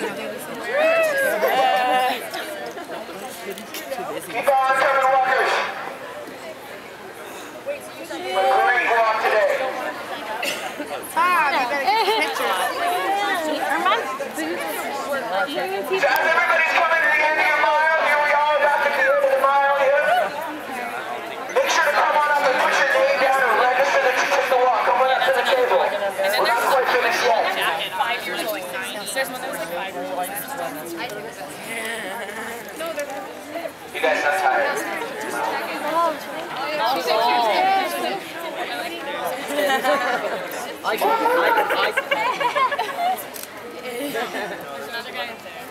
thing. Keep on coming, to go out you better get pictures. Armand, everybody's coming to the There's one that was like five years old. No, they're You guys have tires. Oh. oh I can, I can, I can. There's another guy up there.